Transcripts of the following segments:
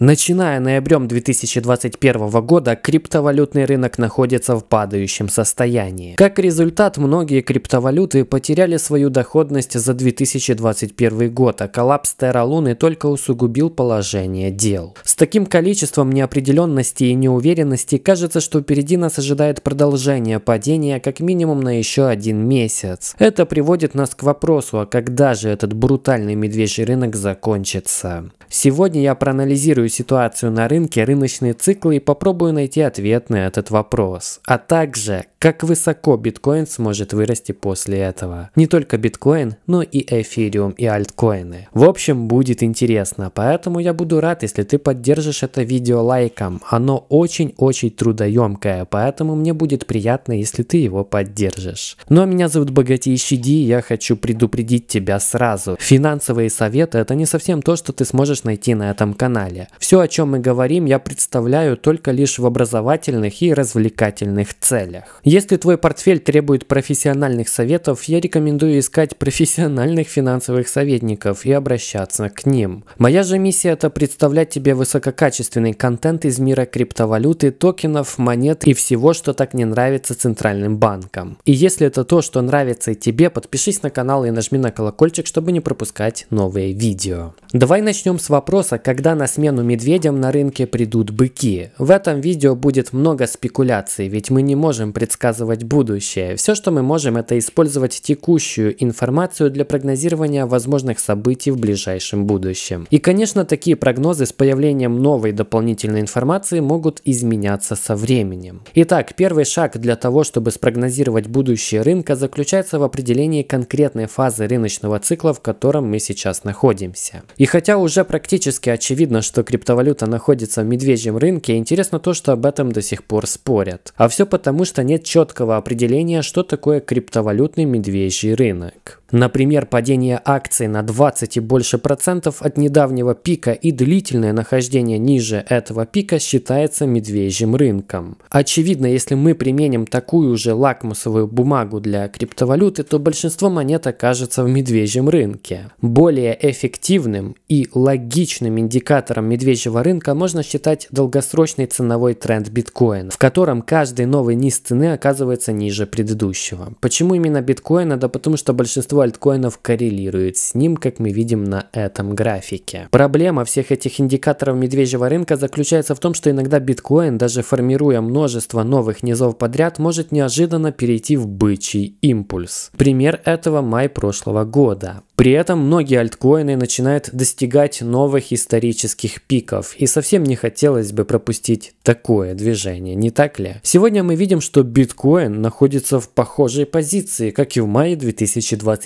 Начиная ноябрем 2021 года, криптовалютный рынок находится в падающем состоянии. Как результат, многие криптовалюты потеряли свою доходность за 2021 год, а коллапс Terra Luna только усугубил положение дел. С таким количеством неопределенности и неуверенности кажется, что впереди нас ожидает продолжение падения как минимум на еще один месяц. Это приводит нас к вопросу, а когда же этот брутальный медвежий рынок закончится? Сегодня я проанализирую ситуацию на рынке, рыночные циклы и попробую найти ответ на этот вопрос. А также, как высоко биткоин сможет вырасти после этого. Не только биткоин, но и эфириум и альткоины. В общем, будет интересно, поэтому я буду рад, если ты поддержишь это видео лайком. Оно очень-очень трудоемкое, поэтому мне будет приятно, если ты его поддержишь. Ну а меня зовут Богатейший Ди, я хочу предупредить тебя сразу. Финансовые советы это не совсем то, что ты сможешь можешь найти на этом канале. Все, о чем мы говорим, я представляю только лишь в образовательных и развлекательных целях. Если твой портфель требует профессиональных советов, я рекомендую искать профессиональных финансовых советников и обращаться к ним. Моя же миссия это представлять тебе высококачественный контент из мира криптовалюты, токенов, монет и всего, что так не нравится центральным банкам. И если это то, что нравится и тебе, подпишись на канал и нажми на колокольчик, чтобы не пропускать новые видео. Давай начнем с вопроса, когда на смену медведям на рынке придут быки. В этом видео будет много спекуляций, ведь мы не можем предсказывать будущее. Все, что мы можем, это использовать текущую информацию для прогнозирования возможных событий в ближайшем будущем. И, конечно, такие прогнозы с появлением новой дополнительной информации могут изменяться со временем. Итак, первый шаг для того, чтобы спрогнозировать будущее рынка, заключается в определении конкретной фазы рыночного цикла, в котором мы сейчас находимся. И хотя уже практически очевидно, что криптовалюта находится в медвежьем рынке, интересно то, что об этом до сих пор спорят. А все потому, что нет четкого определения, что такое криптовалютный медвежий рынок. Например, падение акций на 20 и больше процентов от недавнего пика и длительное нахождение ниже этого пика считается медвежьим рынком. Очевидно, если мы применим такую же лакмусовую бумагу для криптовалюты, то большинство монет окажется в медвежьем рынке. Более эффективным и логичным индикатором медвежьего рынка можно считать долгосрочный ценовой тренд биткоина, в котором каждый новый низ цены оказывается ниже предыдущего. Почему именно биткоина? Да потому что большинство большинство альткоинов коррелирует с ним, как мы видим на этом графике. Проблема всех этих индикаторов медвежьего рынка заключается в том, что иногда биткоин, даже формируя множество новых низов подряд, может неожиданно перейти в бычий импульс. Пример этого май прошлого года. При этом многие альткоины начинают достигать новых исторических пиков, и совсем не хотелось бы пропустить такое движение, не так ли? Сегодня мы видим, что биткоин находится в похожей позиции, как и в мае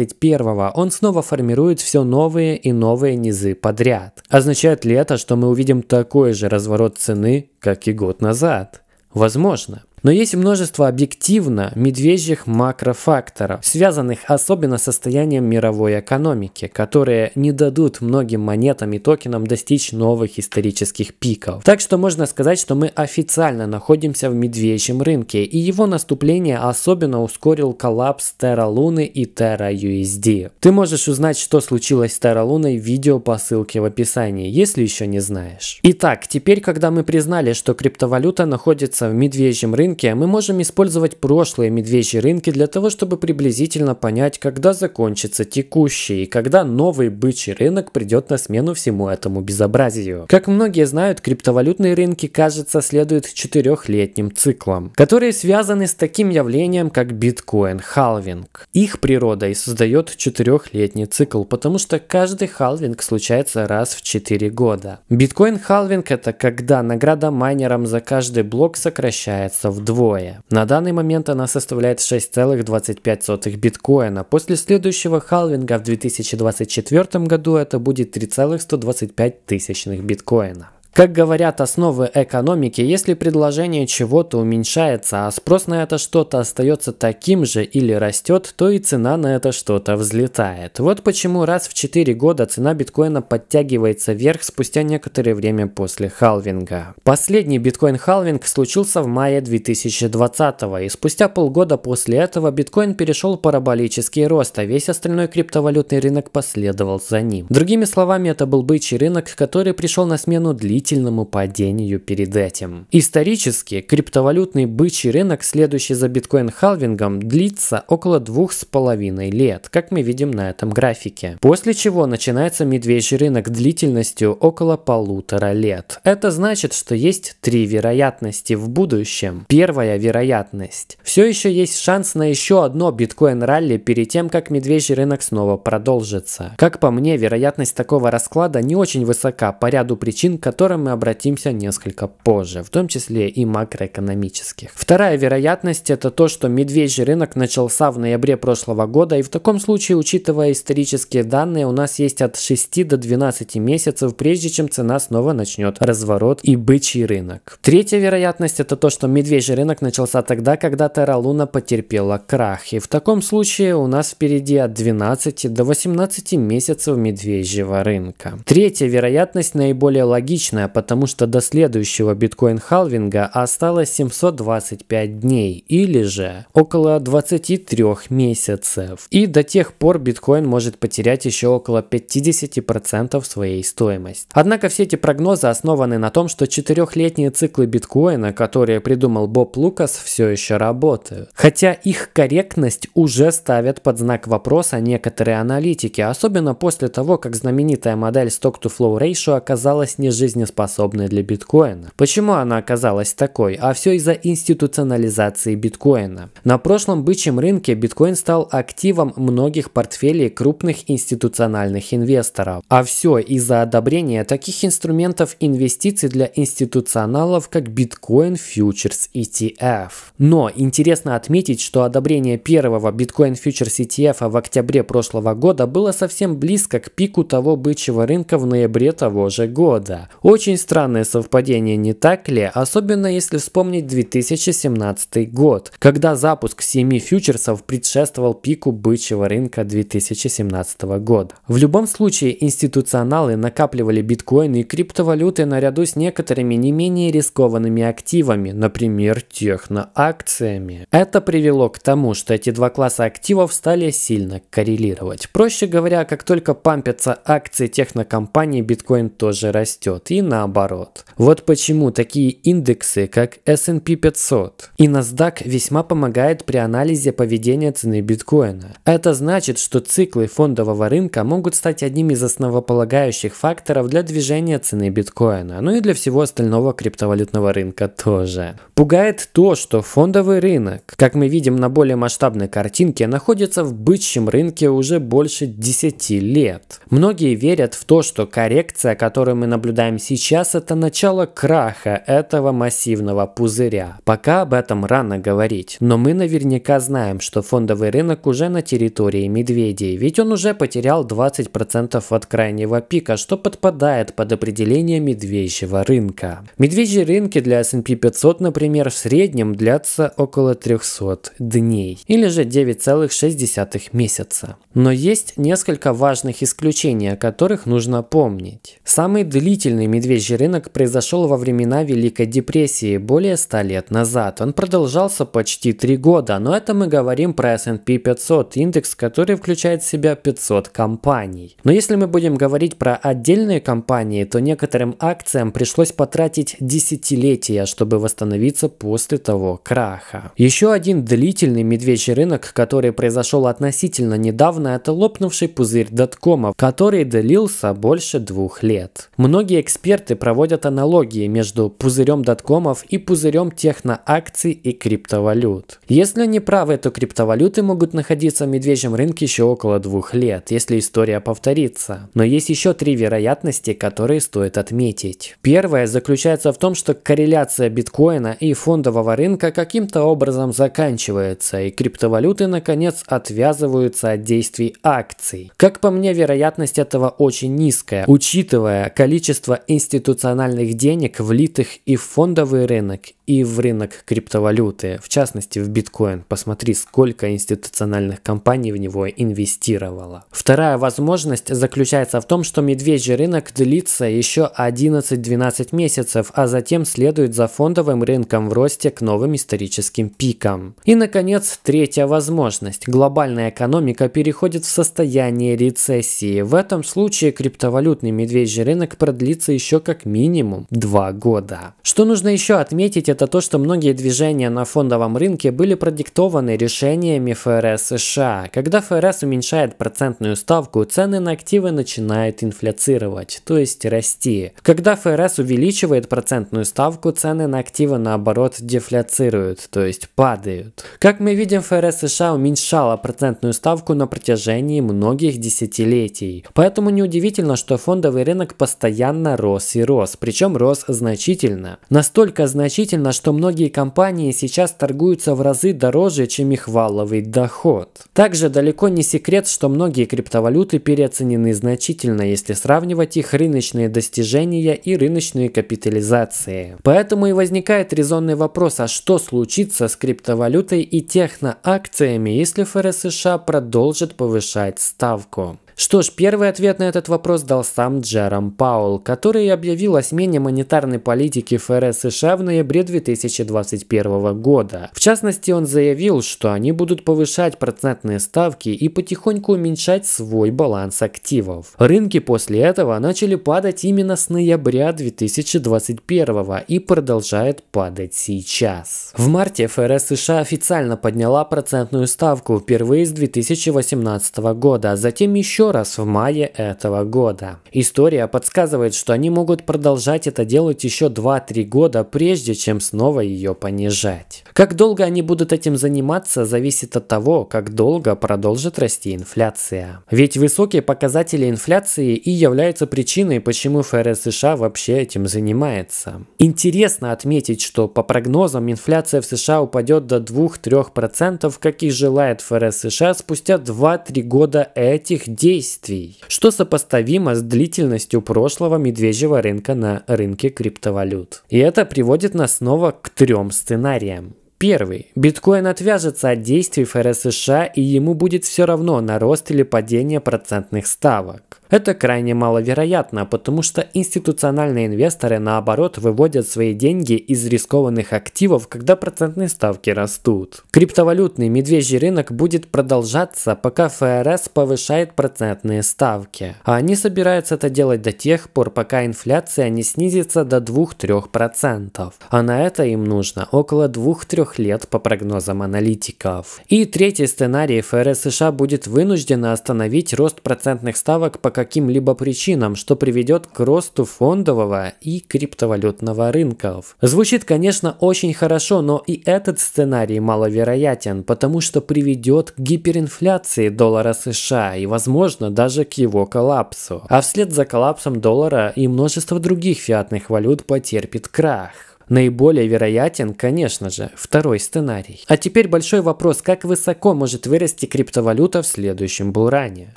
2021. Он снова формирует все новые и новые низы подряд. Означает ли это, что мы увидим такой же разворот цены, как и год назад? Возможно. Но есть множество объективно медвежьих макрофакторов, связанных особенно с состоянием мировой экономики, которые не дадут многим монетам и токенам достичь новых исторических пиков. Так что можно сказать, что мы официально находимся в медвежьем рынке, и его наступление особенно ускорил коллапс Terra Luna и Terra USD. Ты можешь узнать, что случилось с Terra Luna в видео по ссылке в описании, если еще не знаешь. Итак, теперь, когда мы признали, что криптовалюта находится в медвежьем рынке, рынке, мы можем использовать прошлые медвежьи рынки для того, чтобы приблизительно понять, когда закончится текущий и когда новый бычий рынок придет на смену всему этому безобразию. Как многие знают, криптовалютные рынки, кажется, следуют четырехлетним циклам, которые связаны с таким явлением, как биткоин халвинг. Их природа и создает четырехлетний цикл, потому что каждый халвинг случается раз в 4 года. Биткоин халвинг это когда награда майнерам за каждый блок сокращается в вдвое. На данный момент она составляет 6,25 биткоина. После следующего халвинга в 2024 году это будет 3,125 тысячных биткоина. Как говорят основы экономики, если предложение чего-то уменьшается, а спрос на это что-то остается таким же или растет, то и цена на это что-то взлетает. Вот почему раз в 4 года цена биткоина подтягивается вверх спустя некоторое время после халвинга. Последний биткоин-халвинг случился в мае 2020 и спустя полгода после этого биткоин перешел параболический рост, а весь остальной криптовалютный рынок последовал за ним. Другими словами, это был бычий рынок, который пришел на смену длительности длительному падению перед этим. Исторически, криптовалютный бычий рынок, следующий за биткоин-халвингом, длится около двух с половиной лет, как мы видим на этом графике. После чего начинается медвежий рынок длительностью около полутора лет. Это значит, что есть три вероятности в будущем. Первая вероятность. Все еще есть шанс на еще одно биткоин-ралли перед тем, как медвежий рынок снова продолжится. Как по мне, вероятность такого расклада не очень высока по ряду причин, к которым мы обратимся несколько позже, в том числе и макроэкономических. Вторая вероятность это то, что медвежий рынок начался в ноябре прошлого года, и в таком случае, учитывая исторические данные, у нас есть от 6 до 12 месяцев, прежде чем цена снова начнет разворот и бычий рынок. Третья вероятность это то, что медвежий рынок начался тогда, когда Terra Luna потерпела крах, и в таком случае у нас впереди от 12 до 18 месяцев медвежьего рынка. Третья вероятность наиболее логичная, потому что до следующего биткоин-халвинга осталось 725 дней, или же около 23 месяцев. И до тех пор биткоин может потерять еще около 50% своей стоимости. Однако все эти прогнозы основаны на том, что четырехлетние циклы биткоина, которые придумал Боб Лукас, все еще работают. Хотя их корректность уже ставят под знак вопроса некоторые аналитики, особенно после того, как знаменитая модель Stock-to-Flow Ratio оказалась нежизнеспособной для биткоина. Почему она оказалась такой? А все из-за институционализации биткоина. На прошлом бычьем рынке биткоин стал активом многих портфелей крупных институциональных инвесторов. А все из-за одобрения таких инструментов инвестиций для институционалов, как биткоин фьючерс ETF. Но интересно отметить, что одобрение первого биткоин фьючерс ETF в октябре прошлого года было совсем близко к пику того бычьего рынка в ноябре того же года. Очень странное совпадение, не так ли? Особенно если вспомнить 2017 год, когда запуск 7 фьючерсов предшествовал пику бычьего рынка 2017 года. В любом случае, институционалы накапливали биткоины и криптовалюты наряду с некоторыми не менее рискованными активами, например, техноакциями. Это привело к тому, что эти два класса активов стали сильно коррелировать. Проще говоря, как только пампятся акции технокомпаний, биткоин тоже растет и наоборот. Вот почему такие индексы, как S&P 500 и NASDAQ весьма помогают при анализе поведения цены биткоина. Это значит, что циклы фондового рынка могут стать одним из основополагающих факторов для движения цены биткоина, ну и для всего остального криптовалютного рынка тоже. Пугает то, что фондовый рынок, как мы видим на более масштабной картинке, находится в бычьем рынке уже больше 10 лет. Многие верят в то, что коррекция, которую мы наблюдаем сейчас, это начало краха этого массивного пузыря. Пока об этом рано говорить, но мы наверняка знаем, что фондовый рынок уже на территории медведей, ведь он уже потерял 20% от крайнего пика, что подпадает под определение медвежьего рынка. Медвежьи рынки для S&P 500, например, в среднем длятся около 300 дней, или же 9,6 месяца. Но есть несколько важных исключений, о которых нужно помнить. Самый длительный медвежий рынок произошел во времена Великой депрессии, более 100 лет назад. Он продолжался почти 3 года, но это мы говорим про S&P 500, индекс, который включает в себя 500 компаний. Но если мы будем говорить про отдельные компании, то некоторым акциям пришлось потратить десятилетия, чтобы восстановиться после того краха. Еще один длительный медвежий рынок, который произошел относительно недавно, это лопнувший пузырь доткомов, который длился больше двух лет. Многие эксперты проводят аналогии между пузырем доткомов и пузырем техноакций и криптовалют. Если они правы, то криптовалюты могут находиться в медвежьем рынке еще около двух лет, если история повторится. Но есть еще три вероятности, которые стоит отметить. Первая заключается в том, что корреляция биткоина и фондового рынка каким-то образом заканчивается, и криптовалюты наконец отвязываются от действий акций. Как по мне, вероятность этого очень низкая, учитывая количество институциональных денег, влитых и в фондовый рынок, и в рынок криптовалюты, в частности в биткоин. Посмотри, сколько институциональных компаний в него инвестировало. Вторая возможность заключается в том, что медвежий рынок длится еще 11-12 месяцев, а затем следует за фондовым рынком в росте к новым историческим пикам. И, наконец, третья возможность. Глобальная экономика переходит в состояние рецессии. В этом случае криптовалютный медвежий рынок продлится еще еще как минимум 2 года. Что нужно еще отметить, это то, что многие движения на фондовом рынке были продиктованы решениями ФРС США. Когда ФРС уменьшает процентную ставку, цены на активы начинают инфляцировать, то есть расти. Когда ФРС увеличивает процентную ставку, цены на активы наоборот дефляцируют, то есть падают. Как мы видим, ФРС США уменьшала процентную ставку на протяжении многих десятилетий. Поэтому неудивительно, что фондовый рынок постоянно рос и рос, причем рос значительно. Настолько значительно, что многие компании сейчас торгуются в разы дороже, чем их валовый доход. Также далеко не секрет, что многие криптовалюты переоценены значительно, если сравнивать их рыночные достижения и рыночные капитализации. Поэтому и возникает резонный вопрос, а что случится с криптовалютой и техноакциями, если ФРС США продолжит повышать ставку? Что ж, первый ответ на этот вопрос дал сам Джером Паул, который объявил о смене монетарной политики ФРС США в ноябре 2021 года. В частности, он заявил, что они будут повышать процентные ставки и потихоньку уменьшать свой баланс активов. Рынки после этого начали падать именно с ноября 2021 и продолжает падать сейчас. В марте ФРС США официально подняла процентную ставку впервые с 2018 года, а затем еще раз в мае этого года. История подсказывает, что они могут продолжать это делать еще 2-3 года, прежде чем снова ее понижать. Как долго они будут этим заниматься, зависит от того, как долго продолжит расти инфляция. Ведь высокие показатели инфляции и являются причиной, почему ФРС США вообще этим занимается. Интересно отметить, что по прогнозам инфляция в США упадет до 2-3%, как и желает ФРС США спустя 2-3 года этих действий действий, что сопоставимо с длительностью прошлого медвежьего рынка на рынке криптовалют. И это приводит нас снова к трем сценариям. Первый. Биткоин отвяжется от действий ФРС США и ему будет все равно на рост или падение процентных ставок. Это крайне маловероятно, потому что институциональные инвесторы наоборот выводят свои деньги из рискованных активов, когда процентные ставки растут. Криптовалютный медвежий рынок будет продолжаться, пока ФРС повышает процентные ставки. А они собираются это делать до тех пор, пока инфляция не снизится до 2-3%. А на это им нужно около 2-3 лет по прогнозам аналитиков. И третий сценарий ФРС США будет вынуждена остановить рост процентных ставок, пока каким-либо причинам, что приведет к росту фондового и криптовалютного рынков. Звучит, конечно, очень хорошо, но и этот сценарий маловероятен, потому что приведет к гиперинфляции доллара США и, возможно, даже к его коллапсу. А вслед за коллапсом доллара и множество других фиатных валют потерпит крах. Наиболее вероятен, конечно же, второй сценарий. А теперь большой вопрос, как высоко может вырасти криптовалюта в следующем булране?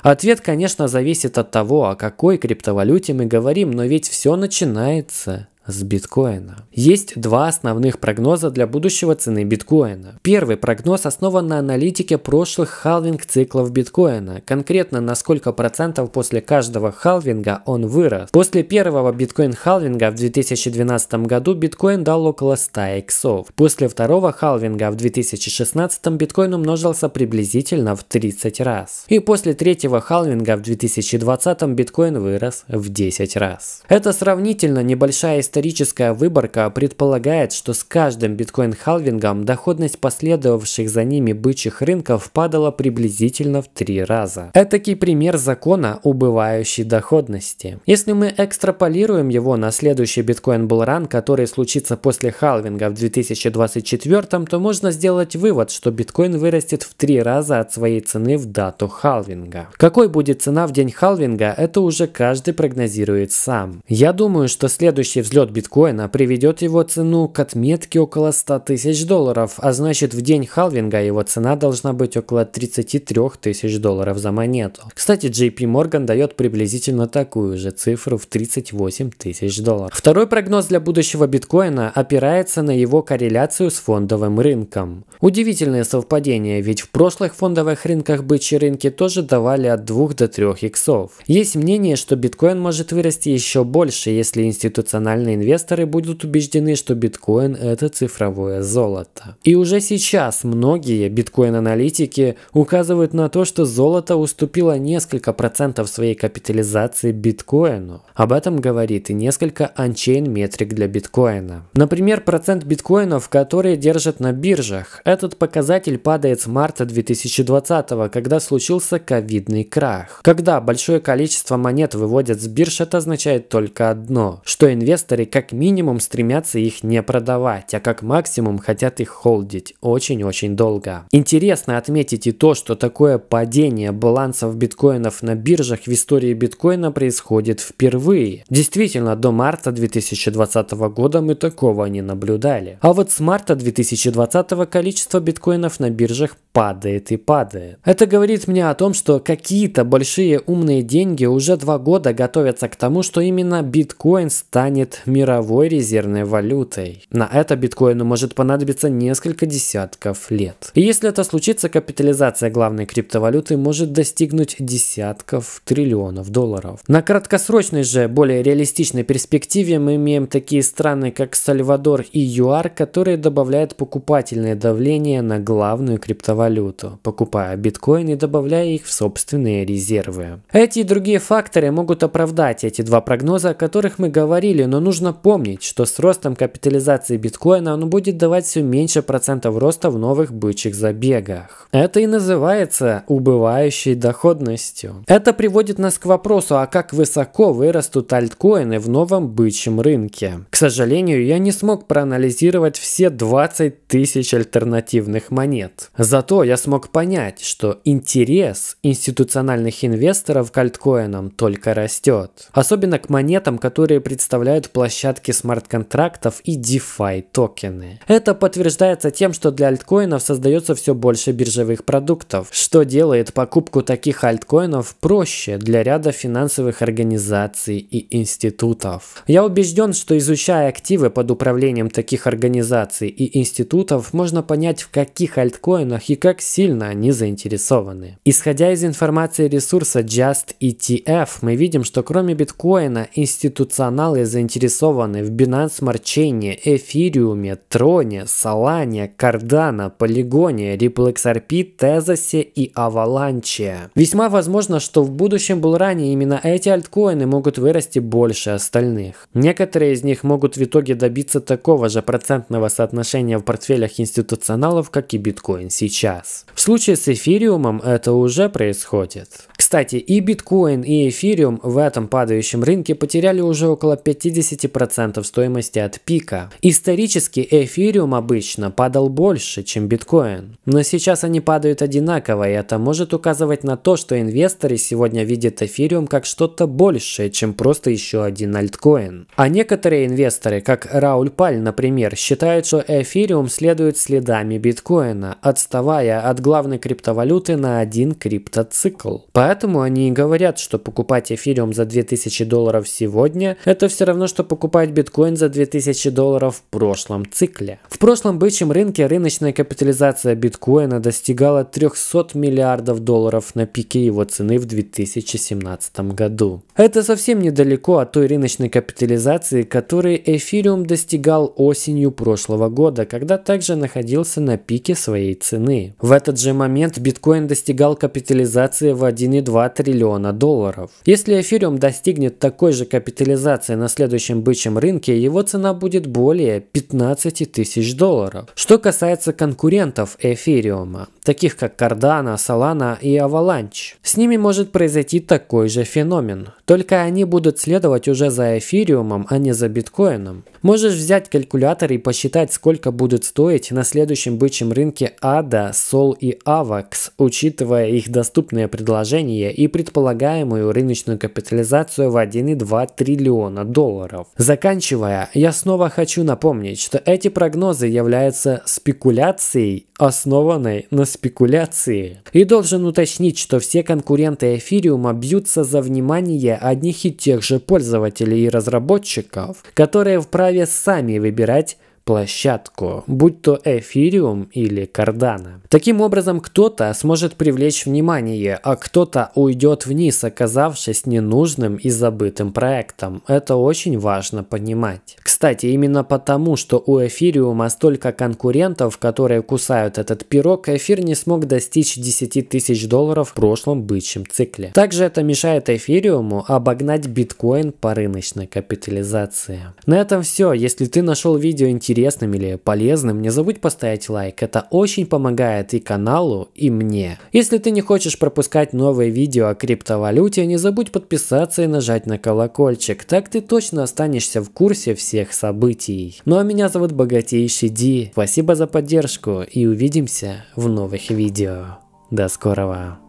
Ответ, конечно, зависит от того, о какой криптовалюте мы говорим, но ведь все начинается с биткоина. Есть два основных прогноза для будущего цены биткоина. Первый прогноз основан на аналитике прошлых халвинг-циклов биткоина, конкретно на сколько процентов после каждого халвинга он вырос. После первого биткоин-халвинга в 2012 году биткоин дал около 100 иксов. После второго халвинга в 2016 биткоин умножился приблизительно в 30 раз. И после третьего халвинга в 2020 биткоин вырос в 10 раз. Это сравнительно небольшая история историческая выборка предполагает, что с каждым биткоин-халвингом доходность последовавших за ними бычьих рынков падала приблизительно в три раза. Этакий пример закона убывающей доходности. Если мы экстраполируем его на следующий биткоин-булран, который случится после халвинга в 2024, то можно сделать вывод, что биткоин вырастет в три раза от своей цены в дату халвинга. Какой будет цена в день халвинга, это уже каждый прогнозирует сам. Я думаю, что следующий взлет взлет биткоина приведет его цену к отметке около 100 тысяч долларов, а значит в день халвинга его цена должна быть около 33 тысяч долларов за монету. Кстати, JP Morgan дает приблизительно такую же цифру в 38 тысяч долларов. Второй прогноз для будущего биткоина опирается на его корреляцию с фондовым рынком. Удивительное совпадение, ведь в прошлых фондовых рынках бычьи рынки тоже давали от 2 до 3 иксов. Есть мнение, что биткоин может вырасти еще больше, если институциональные инвесторы будут убеждены, что биткоин – это цифровое золото. И уже сейчас многие биткоин-аналитики указывают на то, что золото уступило несколько процентов своей капитализации биткоину. Об этом говорит и несколько анчейн метрик для биткоина. Например, процент биткоинов, которые держат на биржах. Этот показатель падает с марта 2020, когда случился ковидный крах. Когда большое количество монет выводят с бирж, это означает только одно, что инвесторы как минимум стремятся их не продавать, а как максимум хотят их холдить очень-очень долго. Интересно отметить и то, что такое падение балансов биткоинов на биржах в истории биткоина происходит впервые. Действительно, до марта 2020 года мы такого не наблюдали. А вот с марта 2020 количество биткоинов на биржах падает и падает. Это говорит мне о том, что какие-то большие умные деньги уже два года готовятся к тому, что именно биткоин станет мировой резервной валютой. На это биткоину может понадобиться несколько десятков лет. И если это случится, капитализация главной криптовалюты может достигнуть десятков триллионов долларов. На краткосрочной же, более реалистичной перспективе мы имеем такие страны, как Сальвадор и ЮАР, которые добавляют покупательное давление на главную криптовалюту валюту, покупая биткоин и добавляя их в собственные резервы. Эти и другие факторы могут оправдать эти два прогноза, о которых мы говорили, но нужно помнить, что с ростом капитализации биткоина он будет давать все меньше процентов роста в новых бычьих забегах. Это и называется убывающей доходностью. Это приводит нас к вопросу, а как высоко вырастут альткоины в новом бычьем рынке. К сожалению, я не смог проанализировать все 20 тысяч альтернативных монет. Зато Зато я смог понять, что интерес институциональных инвесторов к альткоинам только растет. Особенно к монетам, которые представляют площадки смарт-контрактов и DeFi токены. Это подтверждается тем, что для альткоинов создается все больше биржевых продуктов, что делает покупку таких альткоинов проще для ряда финансовых организаций и институтов. Я убежден, что изучая активы под управлением таких организаций и институтов, можно понять, в каких альткоинах и как сильно они заинтересованы. Исходя из информации ресурса Just ETF, мы видим, что кроме биткоина, институционалы заинтересованы в Binance Smart Chain, Эфириуме, Троне, Solana, Cardano, Polygon, Ripple XRP, Tezos и Avalanche. Весьма возможно, что в будущем Булране именно эти альткоины могут вырасти больше остальных. Некоторые из них могут в итоге добиться такого же процентного соотношения в портфелях институционалов, как и биткоин сейчас сейчас. В случае с эфириумом это уже происходит. Кстати, и биткоин, и эфириум в этом падающем рынке потеряли уже около 50% стоимости от пика. Исторически эфириум обычно падал больше, чем биткоин. Но сейчас они падают одинаково, и это может указывать на то, что инвесторы сегодня видят эфириум как что-то большее, чем просто еще один альткоин. А некоторые инвесторы, как Рауль Паль, например, считают, что эфириум следует следами биткоина, отставая от главной криптовалюты на один криптоцикл. Поэтому Поэтому они и говорят, что покупать эфириум за 2000 долларов сегодня, это все равно, что покупать биткоин за 2000 долларов в прошлом цикле. В прошлом бычьем рынке рыночная капитализация биткоина достигала 300 миллиардов долларов на пике его цены в 2017 году. Это совсем недалеко от той рыночной капитализации, которой эфириум достигал осенью прошлого года, когда также находился на пике своей цены. В этот же момент биткоин достигал капитализации в 1,2 2 триллиона долларов. Если эфириум достигнет такой же капитализации на следующем бычьем рынке, его цена будет более 15 тысяч долларов. Что касается конкурентов эфириума, таких как Cardano, Solana и Avalanche, с ними может произойти такой же феномен. Только они будут следовать уже за эфириумом, а не за биткоином. Можешь взять калькулятор и посчитать, сколько будет стоить на следующем бычьем рынке ADA, SOL и AVAX, учитывая их доступные предложения и предполагаемую рыночную капитализацию в 1,2 триллиона долларов. Заканчивая, я снова хочу напомнить, что эти прогнозы являются спекуляцией, основанной на спекуляции. И должен уточнить, что все конкуренты эфириума бьются за внимание одних и тех же пользователей и разработчиков, которые вправе сами выбирать площадку, будь то Ethereum или Cardano. Таким образом, кто-то сможет привлечь внимание, а кто-то уйдет вниз, оказавшись ненужным и забытым проектом. Это очень важно понимать. Кстати, именно потому, что у Эфириума столько конкурентов, которые кусают этот пирог, эфир не смог достичь 10 тысяч долларов в прошлом бычьем цикле. Также это мешает эфириуму обогнать биткоин по рыночной капитализации. На этом все. Если ты нашел видео интересным или полезным, не забудь поставить лайк. Это очень помогает и каналу, и мне. Если ты не хочешь пропускать новые видео о криптовалюте, не забудь подписаться и нажать на колокольчик. Так ты точно останешься в курсе всех событий. Ну а меня зовут Богатейший Ди. Спасибо за поддержку и увидимся в новых видео. До скорого.